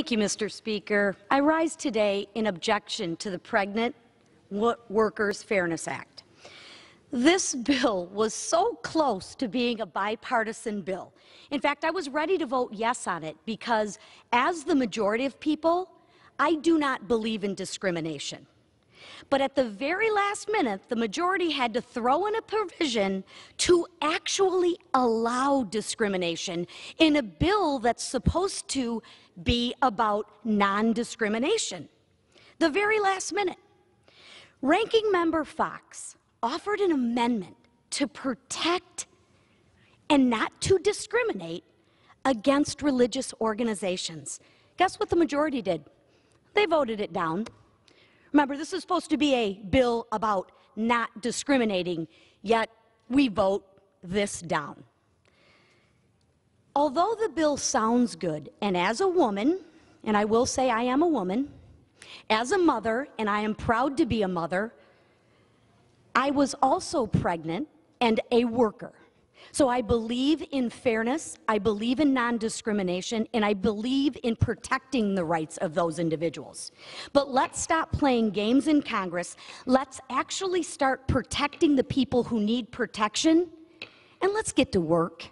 Thank you, Mr. Speaker. I rise today in objection to the Pregnant Workers Fairness Act. This bill was so close to being a bipartisan bill. In fact, I was ready to vote yes on it because, as the majority of people, I do not believe in discrimination. But at the very last minute, the majority had to throw in a provision to actually allow discrimination in a bill that's supposed to be about non discrimination. The very last minute. Ranking Member Fox offered an amendment to protect and not to discriminate against religious organizations. Guess what the majority did? They voted it down. Remember, this is supposed to be a bill about not discriminating, yet we vote this down. Although the bill sounds good, and as a woman, and I will say I am a woman, as a mother, and I am proud to be a mother, I was also pregnant and a worker. So I believe in fairness, I believe in non discrimination, and I believe in protecting the rights of those individuals. But let's stop playing games in Congress. Let's actually start protecting the people who need protection, and let's get to work.